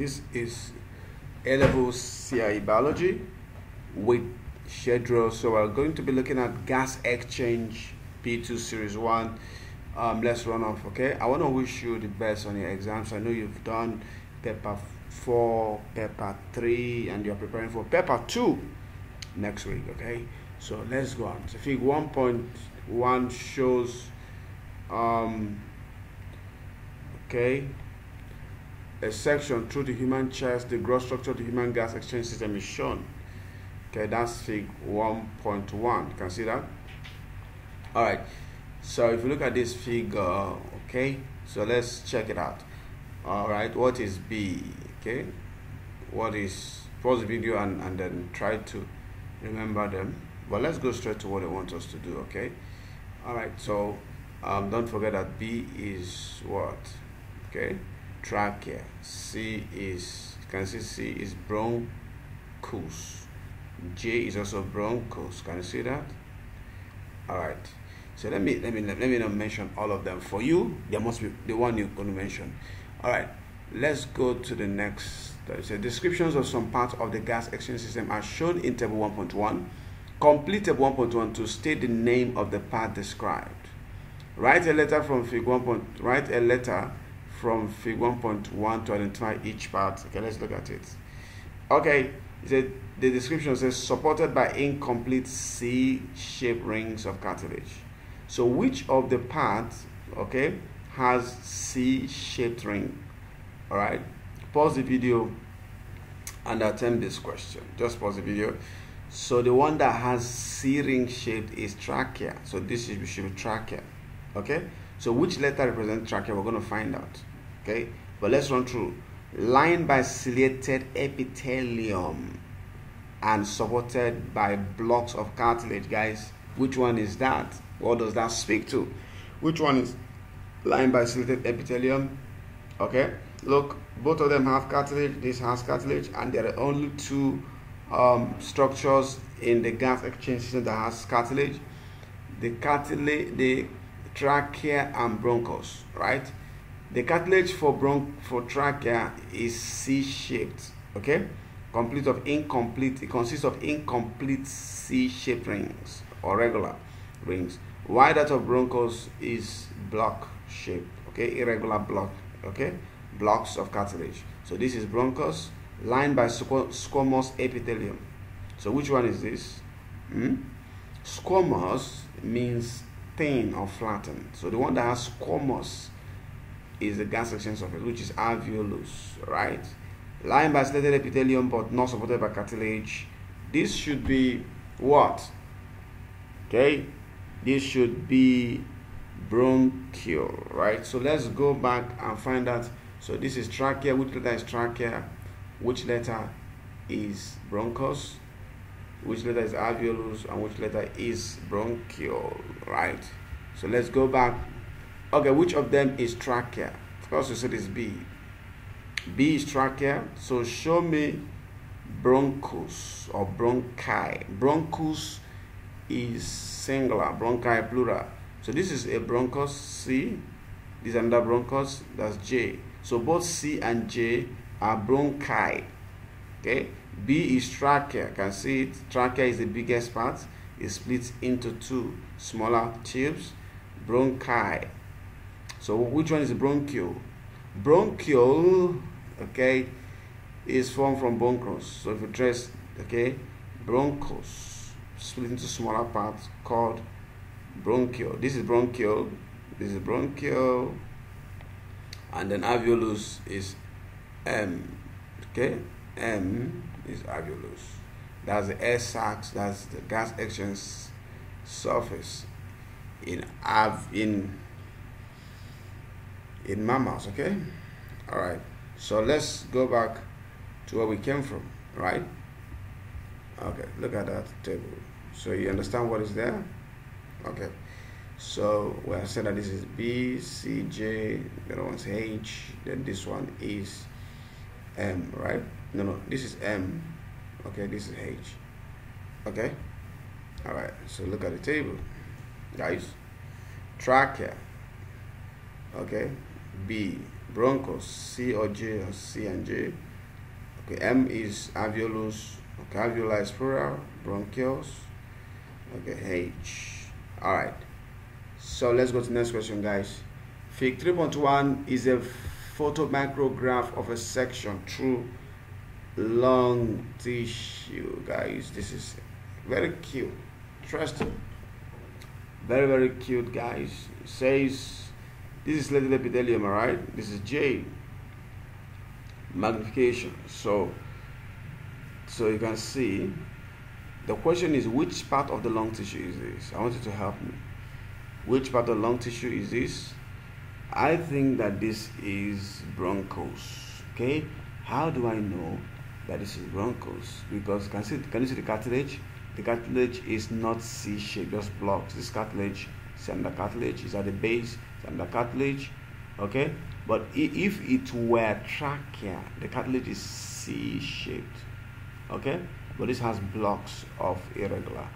This is A-level CIE biology with schedule. So we're going to be looking at gas exchange P2 series 1. Um, let's run off, okay? I want to wish you the best on your exams. I know you've done paper 4, paper 3, and you're preparing for paper 2 next week, okay? So let's go on. So fig 1.1 shows, um, okay, a section through the human chest, the gross structure of the human gas exchange system is shown. Okay, that's fig 1.1. You can see that? All right. So if you look at this figure, okay, so let's check it out. All right, what is B? Okay, what is pause the video and, and then try to remember them. But let's go straight to what they want us to do, okay? All right, so um, don't forget that B is what? Okay, trachea. C is, you can see C is bronchus. J is also bronchus. Can you see that? All right. So let me let me let me not mention all of them for you. There must be the one you're going to mention. All right. Let's go to the next. So descriptions of some parts of the gas exchange system are shown in table 1.1. Complete table 1.1 to state the name of the part described. Write a letter from fig 1. write a letter from fig 1.1 to identify each part. Okay, let's look at it. Okay, the, the description says supported by incomplete C-shaped rings of cartilage. So which of the parts, okay, has C-shaped ring? All right, pause the video and attempt this question. Just pause the video. So the one that has C ring shaped is trachea. So this is, should be trachea. Okay. So which letter represents trachea? We're going to find out. Okay. But let's run through. Lined by ciliated epithelium and supported by blocks of cartilage, guys. Which one is that? What does that speak to? Which one is lined by ciliated epithelium? Okay. Look, both of them have cartilage. This has cartilage, and there are only two um, structures in the gas exchange system that has cartilage. The cartilage, the trachea and bronchus, right? The cartilage for bronch for trachea is C-shaped, okay? Complete of incomplete. It consists of incomplete C-shaped rings or regular rings. While that of bronchus is block shaped, okay? Irregular block, okay? Blocks of cartilage. So this is bronchus lined by squamous epithelium. So which one is this? Hmm? Squamous means thin or flattened. So the one that has squamous is the gas exchange surface, which is alveolus, right? Lined by ciliated epithelium but not supported by cartilage. This should be what? Okay, this should be bronchial, right? So let's go back and find out. So this is trachea. Which letter is trachea? Which letter is bronchus? Which letter is alveolus? And which letter is bronchial, right? So let's go back. Okay, which of them is trachea? Of course, you said it's B. B is trachea. So show me bronchus or bronchi. Bronchus is singular, bronchi plural. So this is a bronchus C. This is another bronchus. That's J. So both C and J are bronchi. Okay. B is trachea. You can see it. Trachea is the biggest part. It splits into two smaller tubes. Bronchi. So which one is bronchial? Bronchial, okay, is formed from bronchus. So if you trace, okay, bronchus split into smaller parts called bronchial. This is bronchial. This is bronchial. And then alveolus is M. Okay, M is alveolus. That's the air sacs. That's the gas exchange surface in av in in mammals. Okay, all right. So let's go back to where we came from. Right. Okay. Look at that table. So you understand what is there? Okay. So we have said that this is B, C, J, the other one's H, then this one is M, right? No, no, this is M. Okay, this is H. Okay? Alright, so look at the table. Guys, trachea. Okay, B. bronchus c or j or c and j. Okay m is alveolus okay alveoli is plural bronchioles okay h. All right. So let's go to next question guys. Fig 3.1 is a photomicrograph of a section through lung tissue guys. This is very cute. Trust me. very very cute guys. It says this is little epithelium all right? This is j. Magnification. So so you can see the question is which part of the lung tissue is this? I want you to help me. Which part of the lung tissue is this? I think that this is bronchus okay? How do i know that this is bronchus because can, see, can you see the cartilage? The cartilage is not c-shaped just blocks. This cartilage under cartilage is at the base under cartilage okay? But if it were trachea the cartilage is c-shaped okay? But this has blocks of irregular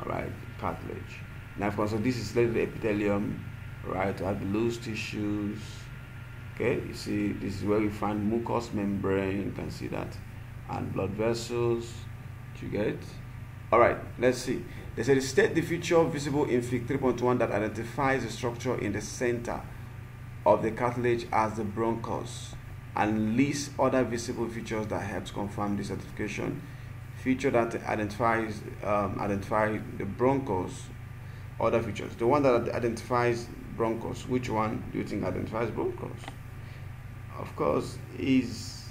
all right cartilage. Now of course this is the epithelium right? To have loose tissues okay? You see this is where we find mucous membrane you can see that and blood vessels. You get it? All right let's see they said state the feature visible in fig 3.1 that identifies the structure in the center of the cartilage as the bronchus and list other visible features that helps confirm this certification. Feature that identifies um, identify the bronchus other features. The one that identifies bronchus which one do you think identifies bronchus? Of course is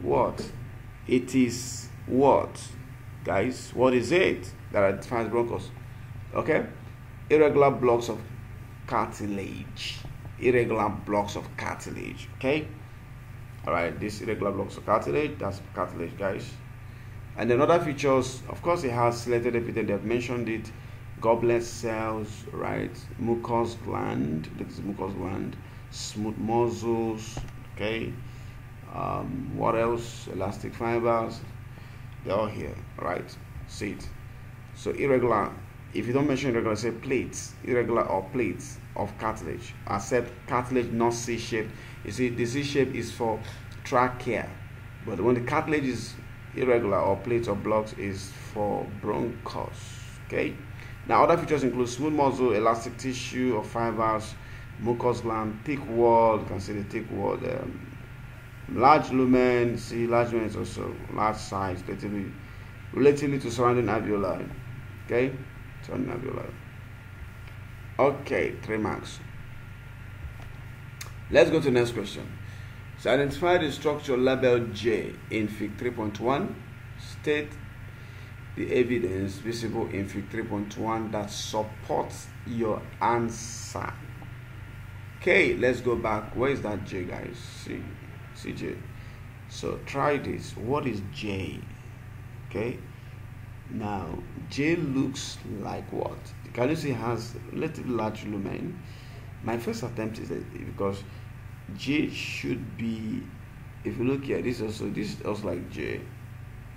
what? It is what? Guys what is it that are identifies bronchus okay? Irregular blocks of cartilage. Irregular blocks of cartilage. Okay? All right this irregular blocks of cartilage that's cartilage guys. And then other features of course it has ciliated epithelium they've mentioned it. Goblet cells right? Mucous gland this is mucous gland. Smooth muscles okay? Um, what else? Elastic fibers. They're all here right? See it so irregular if you don't mention irregular say plates irregular or plates of cartilage. Accept cartilage not c-shaped. You see the c-shape is for trachea but when the cartilage is irregular or plates or blocks is for bronchus okay? Now other features include smooth muscle elastic tissue or fibers mucous gland thick wall you can see the thick wall there. Large lumen see large lumen is also large size relatively relatively to surrounding alveoli okay surrounding alveoli okay three marks let's go to the next question so identify the structure label j in fig 3.1 state the evidence visible in fig 3.1 that supports your answer okay let's go back where is that j guys see. So try this. What is J? Okay. Now J looks like what? You see has relatively large lumen? My first attempt is because J should be if you look here, this also this is also like J,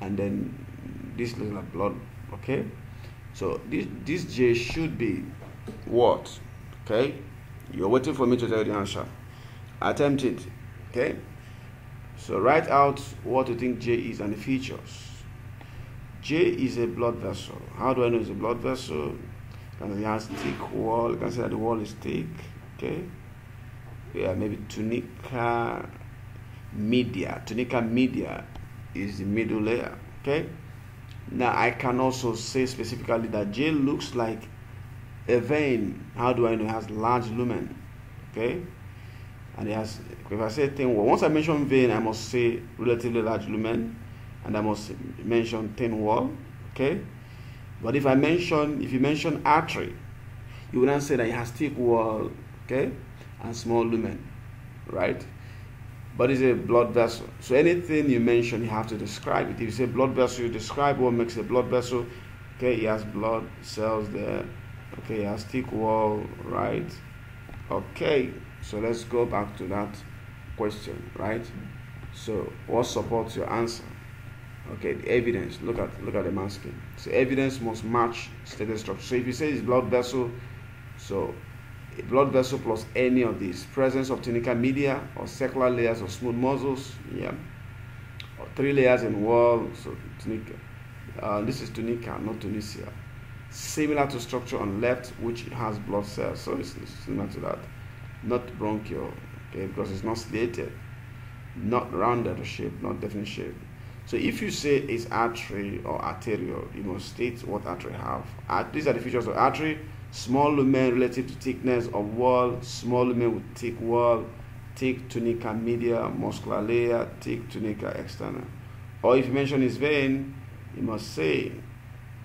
and then this looks like blood. Okay, so this this J should be what? Okay, you're waiting for me to tell you the answer. Attempt it. Okay. So write out what you think J is and the features. J is a blood vessel. How do I know it's a blood vessel? Because it has thick wall. You can see that the wall is thick. Okay. Yeah, maybe tunica media. Tunica media is the middle layer. Okay. Now I can also say specifically that J looks like a vein. How do I know it has large lumen? Okay and it has if I say thin wall, once I mention vein, I must say relatively large lumen, and I must mention thin wall. Okay, but if I mention if you mention artery, you will not say that it has thick wall, okay, and small lumen, right? But it's a blood vessel. So anything you mention, you have to describe it. If you say blood vessel, you describe what makes a blood vessel. Okay, it has blood cells there. Okay, it has thick wall, right? Okay. So let's go back to that question, right? So what supports your answer? Okay, the evidence. Look at look at the masking. So evidence must match stated structure. So if you say it's blood vessel, so blood vessel plus any of these. Presence of tunica media or circular layers of smooth muscles. Yeah. Or three layers in wall. So tunica. Uh, this is tunica, not tunisia. Similar to structure on left, which has blood cells. So it's, it's similar to that. Not bronchial, okay, because it's not ciliated, not rounded or shaped, not definite shape. So if you say it's artery or arterial, you must state what artery have. These are the features of artery small lumen relative to thickness of wall, small lumen with thick wall, thick tunica media, muscular layer, thick tunica externa. Or if you mention his vein, you must say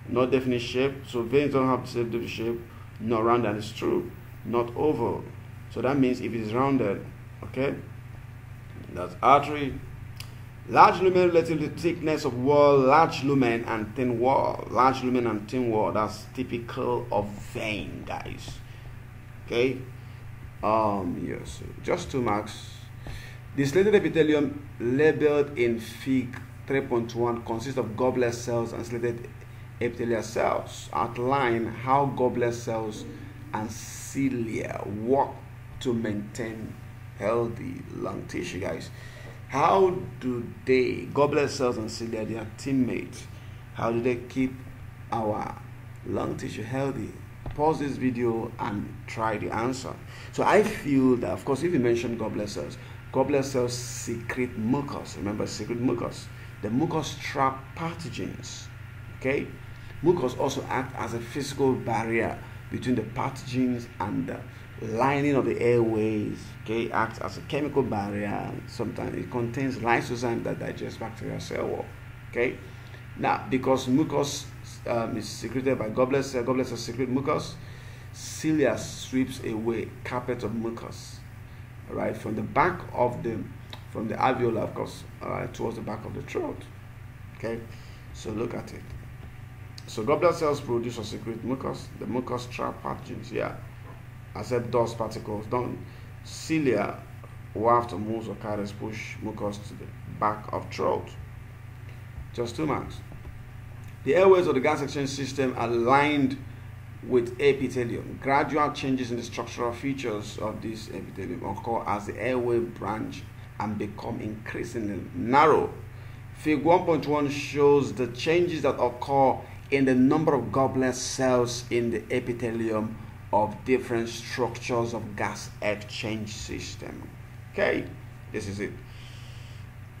not definite shape. So veins don't have the same definite shape, not round and it's true, not oval. So that means if it's rounded, okay, that's artery, Large lumen relative to thickness of wall, large lumen and thin wall. Large lumen and thin wall, that's typical of vein, guys. Okay? Um, yes, just two marks. The ciliated epithelium labeled in Fig 3.1 consists of goblet cells and ciliated epithelial cells. Outline how goblet cells and cilia work to maintain healthy lung tissue, guys. How do they, goblet cells and cilia, they are teammates, how do they keep our lung tissue healthy? Pause this video and try the answer. So I feel that, of course, if you mention goblet cells, bless cells secrete mucus. Remember, secrete mucus. The mucus trap pathogens. Okay, mucus also act as a physical barrier between the pathogens and the lining of the airways okay acts as a chemical barrier sometimes it contains lysozyme that digests bacterial cell wall okay now because mucus um, is secreted by goblet cell goblet cells secrete mucus cilia sweeps away carpet of mucus right from the back of the from the alveolar of course towards the back of the throat okay so look at it. So goblet cells produce or secrete mucus the mucus trap pathogens yeah accept dust particles. Don't cilia waft or moves or carries push mucus to the back of throat. Just two marks. The airways of the gas exchange system are lined with epithelium. Gradual changes in the structural features of this epithelium occur as the airway branch and become increasingly narrow. Fig 1.1 shows the changes that occur in the number of goblet cells in the epithelium of different structures of gas exchange system. Okay, this is it.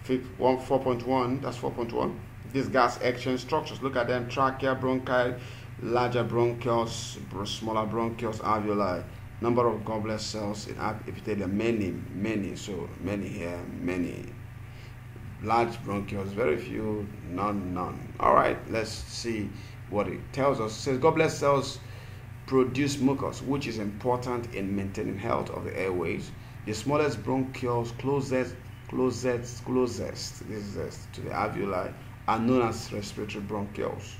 4.1, that's 4.1. These gas exchange structures, look at them, trachea, bronchi, larger bronchioles, smaller bronchioles, alveoli, number of goblet cells in epithelium, many, many, so many here, many. Large bronchioles, very few, none, none. All right, let's see what it tells us. It says goblet cells produce mucus, which is important in maintaining health of the airways. The smallest bronchioles closest, closest, closest this is uh, to the alveoli are known as respiratory bronchioles.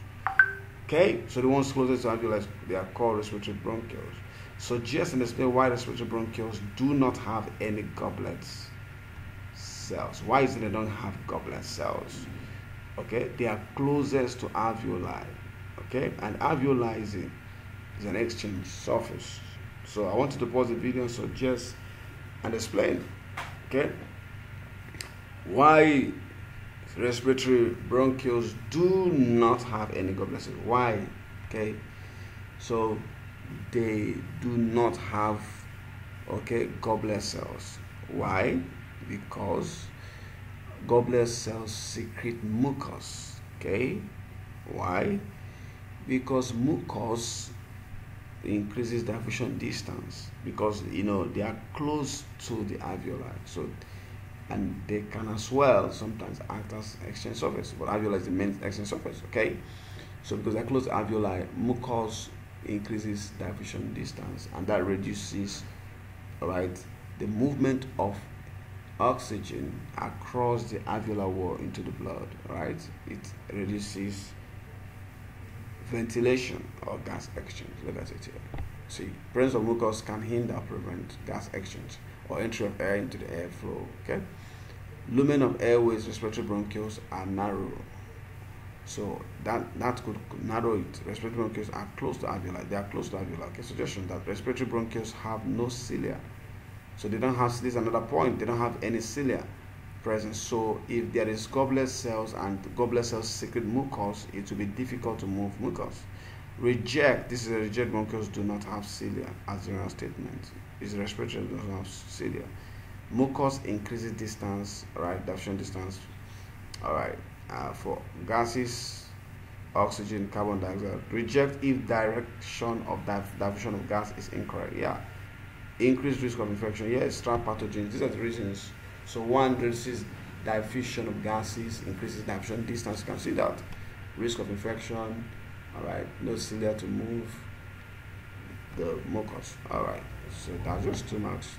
Okay, so the ones closest to alveoli they are called respiratory bronchioles. So just explain why respiratory bronchioles do not have any goblet cells. Why is it they don't have goblet cells? Okay, they are closest to alveoli. Okay, and alveoli is in is an exchange surface. So I wanted to pause the video so just and explain, okay, why respiratory bronchioles do not have any goblet cells. Why? Okay, so they do not have okay goblet cells. Why? Because goblet cells secrete mucus. Okay, why? Because mucus increases diffusion distance because you know they are close to the alveoli so and they can as well sometimes act as exchange surface but alveoli is the main exchange surface okay? So because they're close to alveoli mucus increases diffusion distance and that reduces right the movement of oxygen across the alveolar wall into the blood right? It reduces ventilation or gas exchange. Look at it here. See, presence of mucus can hinder prevent gas exchange or entry of air into the airflow. Okay, lumen of airways, respiratory bronchioles are narrow. So that that could narrow it. Respiratory bronchioles are close to alveoli. They are close to alveoli. Okay, suggestion that respiratory bronchioles have no cilia. So they don't have this is another point. They don't have any cilia present. So if there is goblet cells and goblet cells secrete mucus, it will be difficult to move mucus. Reject. This is a reject bronchioles do not have cilia as general statement. Is respiratory does not have cilia. Mucus increases distance, right? Diffusion distance. All right uh, for gases, oxygen, carbon dioxide. Reject if direction of that diffusion of gas is incorrect. Yeah. Increased risk of infection. Yes, trap pathogens. These are the reasons. So one reduces diffusion of gases, increases diffusion distance. You can see that. Risk of infection. All right. No cilia to move the mucus. All right. So that's just two marks.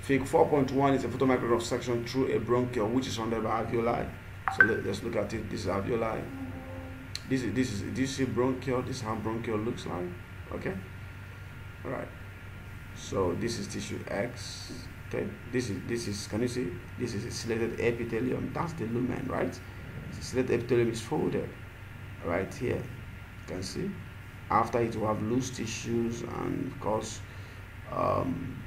Fig 4.1 is a photomicrograph section through a bronchiole which is surrounded by alveoli. So let, us look at it. This is alveoli. This is this is this is bronchiole. This is how bronchiole looks like. Okay. All right. So this is tissue X. Okay. This is this is can you see? This is a ciliated epithelium. That's the lumen, right? The ciliated epithelium is folded right here. You can see. After it will have loose tissues and of course um,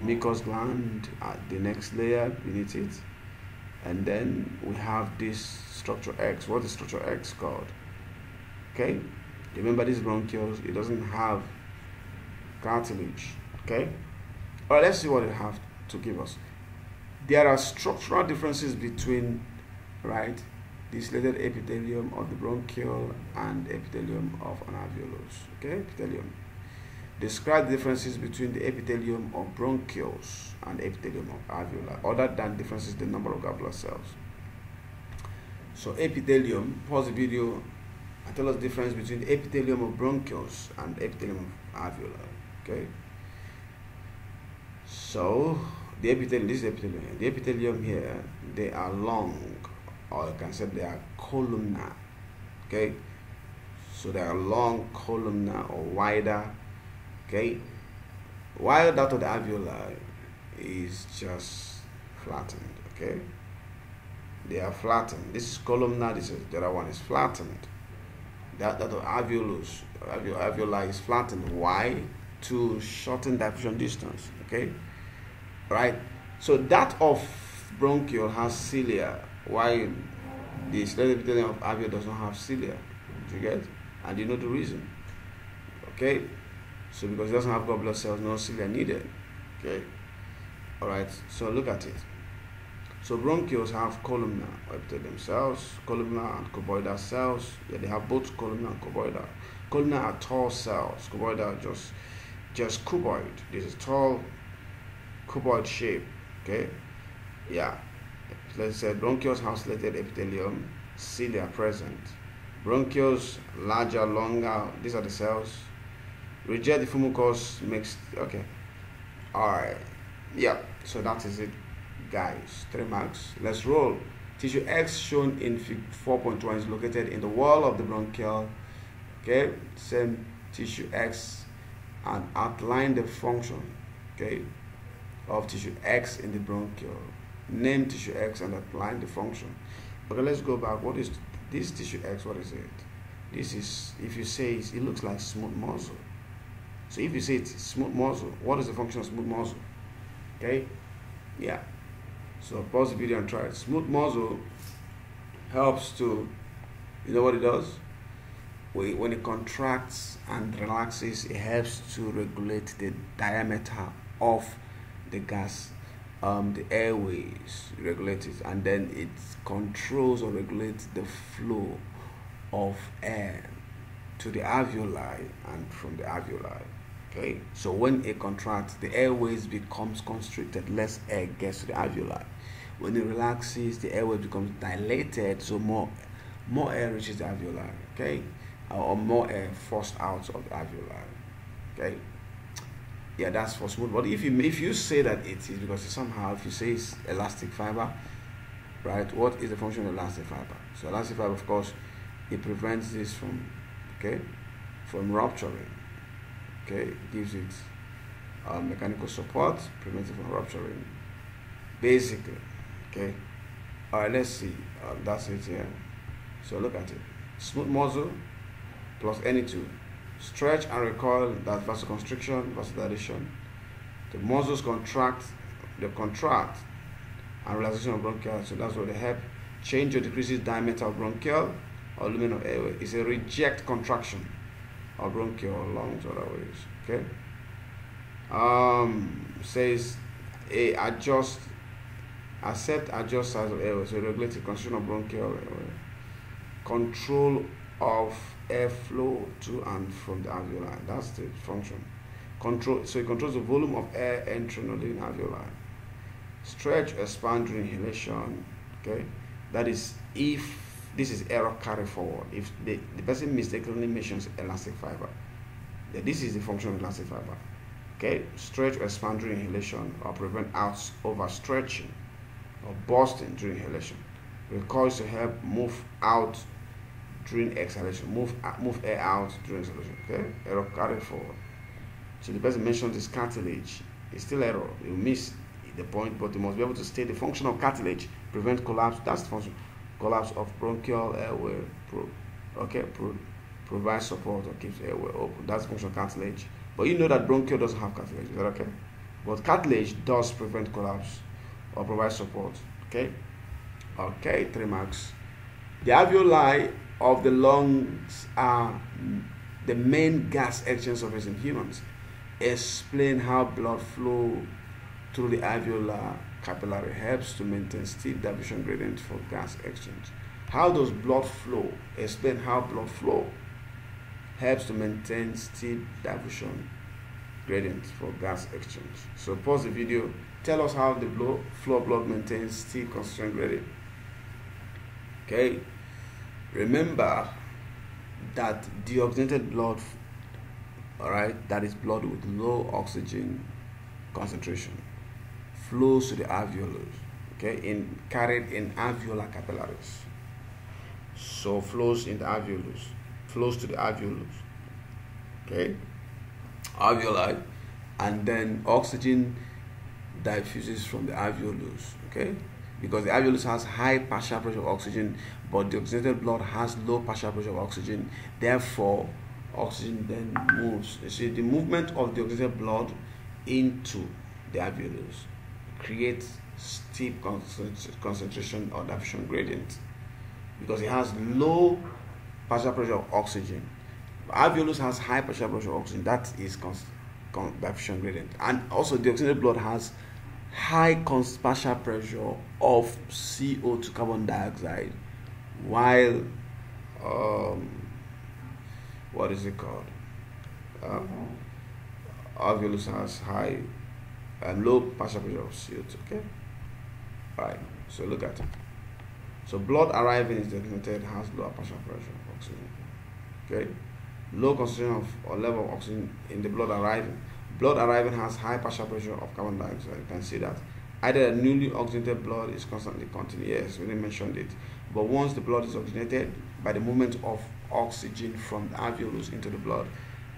mucous gland at the next layer beneath it and then we have this structure X. What is structure X called? Okay, remember these bronchioles, it doesn't have cartilage. Okay, all right, let's see what it have to give us. There are structural differences between, right, the ciliated epithelium of the bronchial and epithelium of an alveolus. Okay, epithelium. Describe the differences between the epithelium of bronchioles and epithelium of alveoli, other than differences in the number of alveolar cells. So epithelium, pause the video and tell us the difference between the epithelium of bronchioles and epithelium of alveoli. Okay. So the epithelium, this epithelium. The epithelium here, they are long, or you can say they are columnar. Okay. So they are long, columnar, or wider Okay, while that of the alveoli is just flattened. Okay, they are flattened. This is columnar. This is the other one is flattened. That that of alveolus alveoli is flattened. Why? To shorten diffusion distance. Okay, right. So that of bronchial has cilia. Why the ciliated epithelium of alveoli does not have cilia? Do you get? And you know the reason. Okay. So because it doesn't have goblet cells, no cilia needed. Okay. All right. So look at it. So bronchioles have columnar epithelium cells, columnar and cuboidal cells. Yeah, they have both columnar and cuboidal. Columnar are tall cells. Cuboidal are just just cuboid. This is tall cuboid shape. Okay. Yeah. Let's say bronchioles have epithelium, cilia present. Bronchioles larger, longer. These are the cells reject the fumus mixed okay all right yeah so that is it guys three marks let's roll tissue x shown in 4.1 is located in the wall of the bronchiole okay same tissue x and outline the function okay of tissue x in the bronchiole name tissue x and outline the function okay let's go back what is this tissue x what is it this is if you say it looks like smooth muscle so if you say it's smooth muscle, what is the function of smooth muscle? Okay? Yeah. So pause the video and try it. Smooth muscle helps to, you know what it does? When it contracts and relaxes, it helps to regulate the diameter of the gas, um, the airways, regulate it, and then it controls or regulates the flow of air to the alveoli and from the alveoli. Okay, so when it contracts, the airways becomes constricted, less air gets to the alveoli. When it relaxes, the airway becomes dilated, so more more air reaches the alveoli. Okay, or more air forced out of the alveoli. Okay, yeah, that's for smooth. But if you if you say that it is because somehow if you say it's elastic fiber, right? What is the function of elastic fiber? So elastic fiber, of course, it prevents this from okay from rupturing okay gives it uh, mechanical support prevents it from rupturing basically okay all right let's see um, that's it here So look at it. Smooth muscle plus any two. Stretch and recoil, that's vasoconstriction, vasodilation. The muscles contract, they contract, and relaxation of bronchial. So that's what they help. Change or decreases diameter of bronchial or lumen of airway. It's a reject contraction of bronchial or lungs or other ways. Okay. Um, says a adjust, accept adjust size of airway. So regulate the constriction of bronchial airway. Control of airflow to and from the alveoli. That's the function. Control so it controls the volume of air entering or leaving alveoli. Stretch, expand during inhalation. Okay, that is if this is error carry forward. If the, the person mistakenly mentions elastic fiber, then this is the function of elastic fiber. Okay, stretch expand during inhalation or prevent out overstretching or bursting during inhalation. Recoils to help move out during exhalation, move uh, move air out during exhalation. Okay, error carried forward. So the person mentioned this cartilage. It's still error. You miss the point, but you must be able to state the function of cartilage, prevent collapse. That's the function. Collapse of bronchial airway. Pro, okay, pro, provide support or keeps airway open. That's function cartilage. But you know that bronchial doesn't have cartilage. Is that okay? But cartilage does prevent collapse or provide support. Okay. Okay, three marks. The alveoli of the lungs are the main gas exchange surface in humans. Explain how blood flow through the alveolar capillary helps to maintain steep diffusion gradient for gas exchange. How does blood flow? Explain how blood flow helps to maintain steep diffusion gradient for gas exchange. So pause the video. Tell us how the flow blood maintains steep concentration gradient. Okay. Remember that deoxygenated blood, all right, that is blood with low oxygen concentration, flows to the alveolus, okay, in carried in alveolar capillaries. So flows in the alveolus, flows to the alveolus, okay, alveoli, and then oxygen diffuses from the alveolus, okay, because the alveolus has high partial pressure of oxygen but the oxygenated blood has low partial pressure of oxygen. Therefore, oxygen then moves. You see, the movement of the oxygenated blood into the alveolus creates steep concentration or diffusion gradient because it has low partial pressure of oxygen. Alveolus has high partial pressure of oxygen. That is diffusion gradient. And also, the oxygenated blood has high partial pressure of CO2 carbon dioxide while um, what is it called? Um, has high and low partial pressure of CO2. Okay, right. So look at it. So blood arriving is designated has low partial pressure of oxygen. Okay, low concentration of or level of oxygen in the blood arriving. Blood arriving has high partial pressure of carbon dioxide. You can see that. Either newly oxygenated blood is constantly continuous. Yes, we mentioned it. But once the blood is oxygenated by the movement of oxygen from the alveolus into the blood,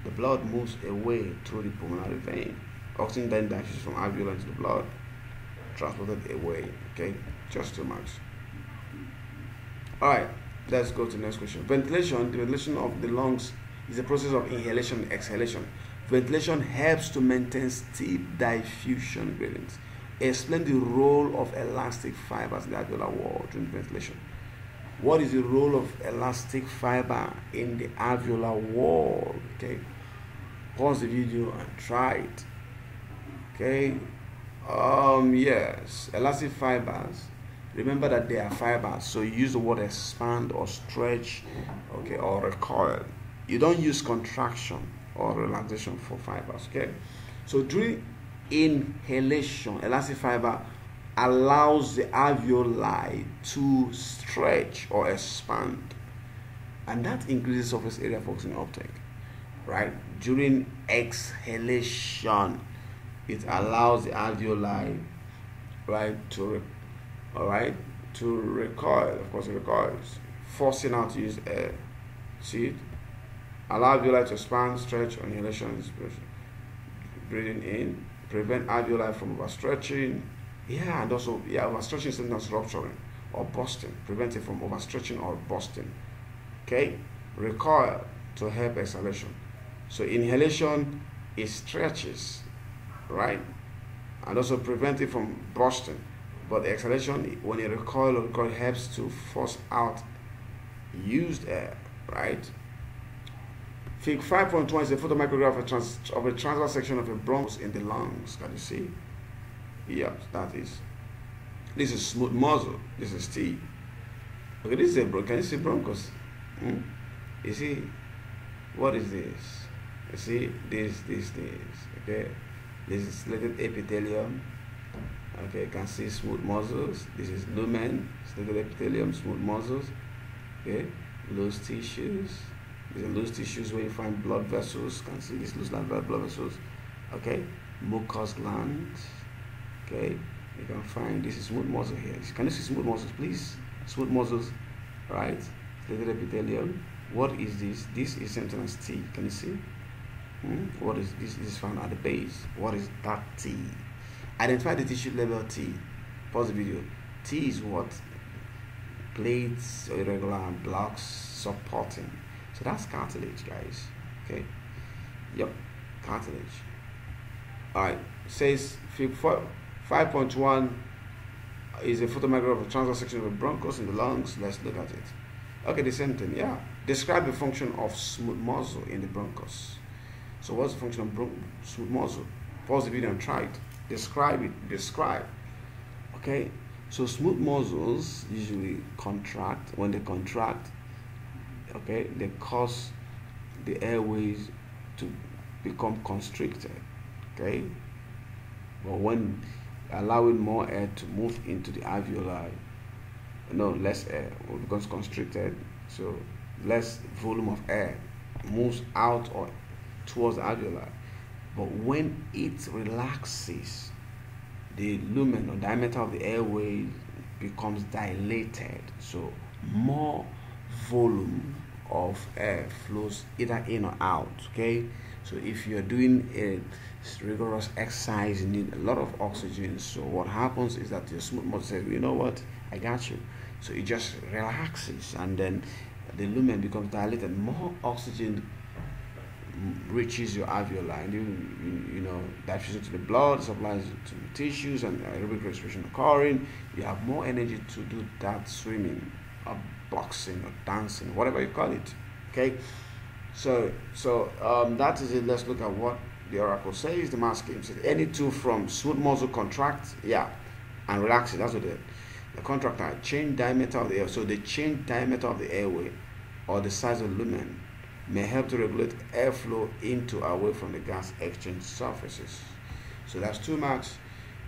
the blood moves away through the pulmonary vein. Oxygen then diffuses from alveoli into the blood, transported away. Okay, just too much. All right, let's go to the next question. Ventilation, the ventilation of the lungs is a process of inhalation and exhalation. Ventilation helps to maintain steep diffusion gradients. Explain the role of elastic fibers in the alveolar wall during ventilation. What is the role of elastic fiber in the alveolar wall? Okay, pause the video and try it. Okay, um, yes, elastic fibers. Remember that they are fibers, so you use the word expand or stretch, okay, or recoil. You don't use contraction or relaxation for fibers. Okay, so during inhalation, elastic fiber allows the alveoli to stretch or expand. And that increases surface area for oxygen uptake right? During exhalation it allows the alveoli right to all right to recoil of course it recoils forcing out to use air. See it allow alveoli to expand stretch on inhalation breathing in prevent alveoli from overstretching yeah, and also yeah, overstretching sometimes rupturing or bursting, preventing from overstretching or bursting. Okay, recoil to help exhalation. So inhalation it stretches, right? And also prevent it from bursting. But exhalation, when it recoil recoil, helps to force out used air, right? Fig 5.1 is a photomicrograph of trans, of a transverse section of a bronchus in the lungs. Can you see? Yep, that is. This is smooth muscle. This is T. Okay, this is a. Can you see bronchus? Hmm? You see, what is this? You see, this, this, this. Okay, this is ciliated epithelium. Okay, you can see smooth muscles. This is lumen, ciliated epithelium, smooth muscles. Okay, loose tissues. These are loose tissues where you find blood vessels. You can see these loose blood vessels. Okay, mucous glands. Okay, you can find this is smooth muscle here. Can you see smooth muscles, please? Smooth muscles, right? Ciliated epithelium. What is this? This is something as T. Can you see? Hmm? What is this? This is found at the base. What is that T? Identify the tissue level T. Pause the video. T is what? Plates, irregular blocks supporting. So that's cartilage, guys. Okay. Yep, cartilage. All right. Says 5.1 is a photomicrograph of a transverse section of a bronchus in the lungs. Let's look at it. Okay, the same thing. Yeah. Describe the function of smooth muscle in the bronchus. So what's the function of smooth muscle? Pause the video and try it. Describe it. Describe. Okay. So smooth muscles usually contract. When they contract, okay, they cause the airways to become constricted. Okay. But when allowing more air to move into the alveoli, no, less air becomes constricted. So less volume of air moves out or towards the alveoli. But when it relaxes, the lumen or diameter of the airway becomes dilated. So more volume of air flows either in or out. Okay. So if you're doing a rigorous exercise, you need a lot of oxygen. So what happens is that your smooth muscle says, you know what, I got you. So it just relaxes and then the lumen becomes dilated. More oxygen reaches your alveoli and you, you, you know diffusion to the blood supplies to the tissues and aerobic respiration occurring you have more energy to do that swimming or boxing or dancing whatever you call it okay so so um, that is it let's look at what the oracle says the mass game says any two from smooth muscle contract yeah and relax it that's what the, the contractor change diameter of the air so the change diameter of the airway or the size of lumen may help to regulate airflow into or away from the gas exchange surfaces. So that's two marks.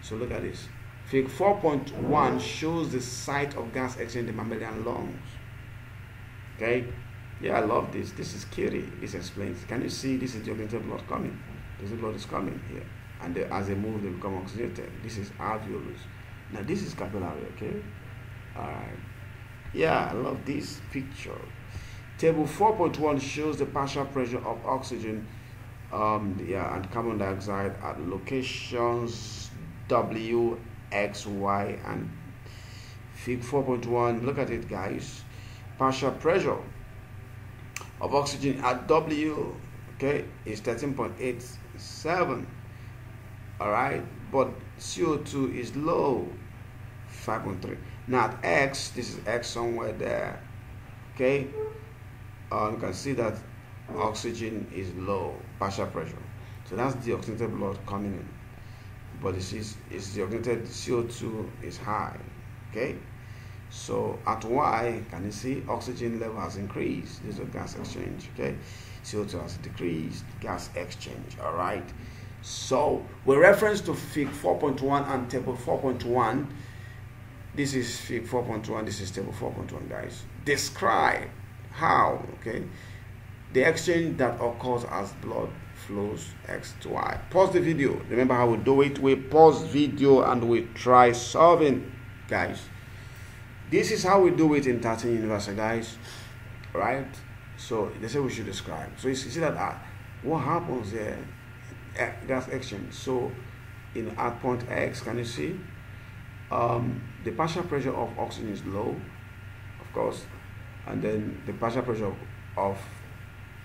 So look at this. Fig 4.1 shows the site of gas exchange in the mammalian lungs. Okay? Yeah, I love this. This is Kiri. This explains. Can you see this is the augmented blood coming? This blood is coming here. And they, as they move, they become oxygenated. This is alveolus. Now this is capillary, okay? Alright. Yeah, I love this picture. Table 4.1 shows the partial pressure of oxygen um, yeah, and carbon dioxide at locations W, X, Y, and Fig 4.1. Look at it, guys. Partial pressure of oxygen at W, okay, is 13.87. All right, but CO2 is low, 5.3. Now X, this is X somewhere there, okay, uh, you can see that oxygen is low, partial pressure. So that's the oxygenated blood coming in. But this is, is the oxygenated CO2 is high. Okay? So at Y, can you see oxygen level has increased? This is a gas exchange. Okay? CO2 has decreased, gas exchange. All right? So, with reference to Fig 4.1 and Table 4.1, this is Fig 4.1, this is Table 4.1, guys. Describe how? Okay. The exchange that occurs as blood flows X to Y. Pause the video. Remember how we do it? We pause video and we try solving, guys. This is how we do it in 13 Universal, guys. Right? So they say we should describe. So you see that uh, what happens there? Gas action. So in at point X, can you see? um, the partial pressure of oxygen is low, of course, and then the partial pressure of, of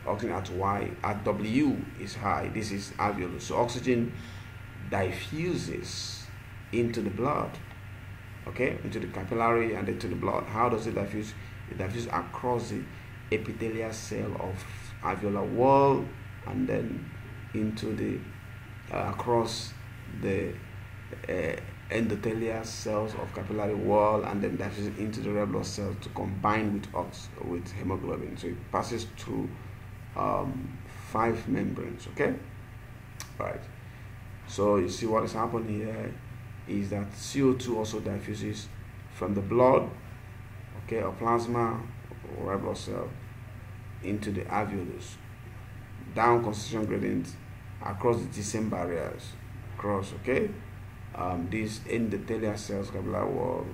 oxygen at Y at W is high. This is alveolus. So oxygen diffuses into the blood, okay, into the capillary and into the blood. How does it diffuse? It diffuses across the epithelial cell of alveolar wall and then into the uh, across the uh, endothelial cells of capillary wall and then diffuses into the red blood cells to combine with ox with hemoglobin. So it passes through um, five membranes. Okay, right. So you see what is happening here is that CO2 also diffuses from the blood, okay, or plasma or red blood cell into the alveolus, down concentration gradient across the T barriers, across, okay, um, these endothelial cells, capillary wall,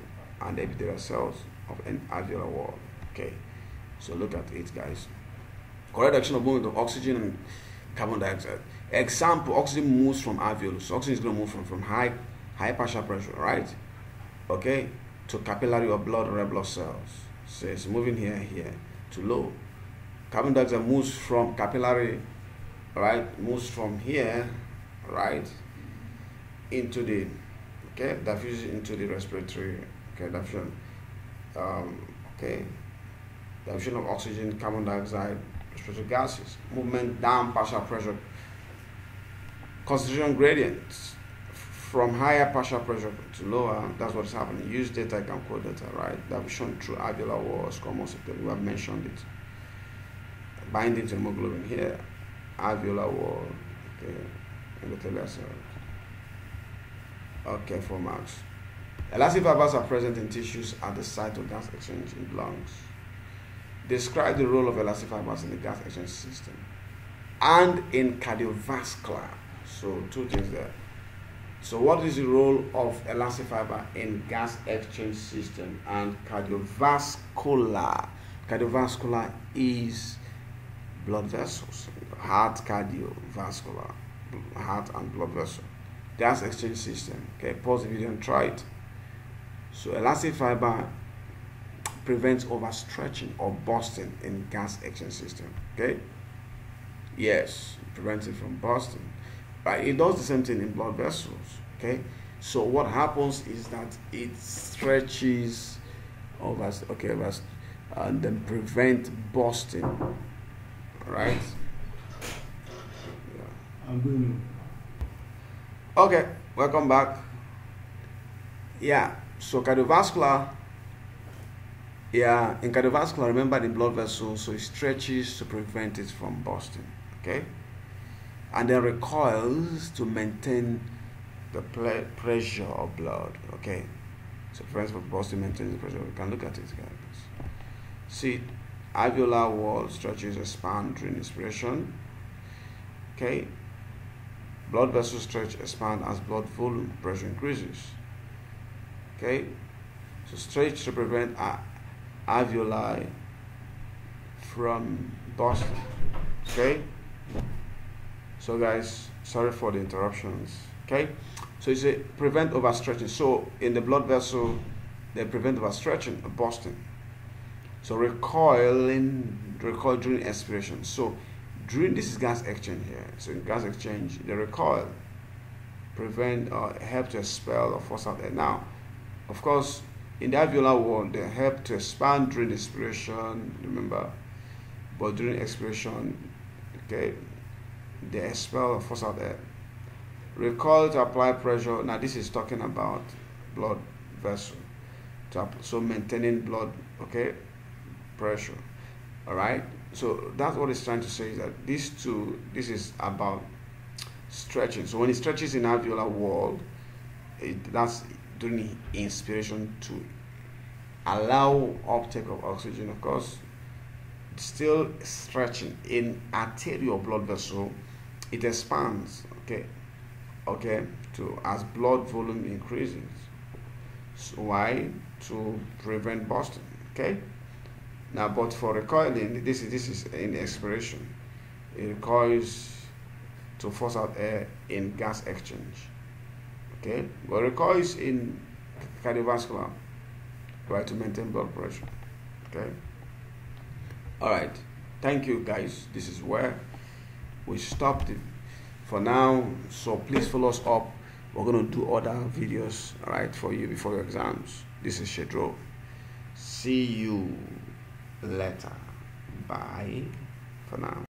and epithelial cells of an alveolar wall. Okay, so look at it, guys. Correct action of movement of oxygen and carbon dioxide. Example: oxygen moves from alveolus. Oxygen is going to move from, from high high partial pressure, right? Okay, to capillary or blood red blood cells. So it's moving here, here to low. Carbon dioxide moves from capillary, right? Moves from here, right, into the okay diffuses into the respiratory okay diffusion um, okay diffusion of oxygen carbon dioxide respiratory gases movement down partial pressure concentration gradients from higher partial pressure to lower that's what's happening use data I can quote data right that was shown through alveolar walls squamous we have mentioned it binding to hemoglobin here alveolar wall okay endothelial cells Okay, four marks. Elastic fibers are present in tissues at the site of gas exchange in lungs. Describe the role of elastic fibers in the gas exchange system and in cardiovascular. So, two things there. So, what is the role of elastic fiber in gas exchange system and cardiovascular? Cardiovascular is blood vessels, heart cardiovascular, heart and blood vessel gas exchange system. Okay, pause the video and try it. So elastic fiber prevents overstretching or bursting in gas exchange system. Okay. Yes, prevents it from bursting. But it does the same thing in blood vessels. Okay. So what happens is that it stretches over okay over, and then prevent bursting. Right? Yeah. I'm going Okay, welcome back. Yeah, so cardiovascular, yeah, in cardiovascular, remember the blood vessel, so it stretches to prevent it from bursting, okay? And then recoils to maintain the pressure of blood, okay? So prevents from bursting, maintains the pressure. We can look at it, guys. See, alveolar wall stretches expand during inspiration, okay? Blood vessels stretch, expand as blood volume pressure increases. Okay, so stretch to prevent alveoli from bursting. Okay, so guys, sorry for the interruptions. Okay, so it's a prevent overstretching. So in the blood vessel, they prevent overstretching or bursting. So recoiling, recoil during expiration. So during this is gas exchange here. So in gas exchange, the recoil prevent or help to expel or force out there. Now, of course, in the alveolar wall, they help to expand during inspiration, remember, but during expiration, okay, they expel or force out there. Recoil to apply pressure. Now, this is talking about blood vessel. So maintaining blood, okay, pressure. All right so that's what it's trying to say is that these two, this is about stretching. So when it stretches in alveolar wall, it, that's during inspiration to allow uptake of oxygen. Of course, still stretching in arterial blood vessel, it expands. Okay, okay, to as blood volume increases. So why? To prevent bursting. Okay. Now, but for recoiling, this is this is in expiration. It recoils to force out air in gas exchange. Okay, but recoils in cardiovascular, right, to maintain blood pressure. Okay. All right. Thank you, guys. This is where we stopped it for now. So please follow us up. We're gonna do other videos, all right, for you before your exams. This is Shedro. See you later. Bye for now.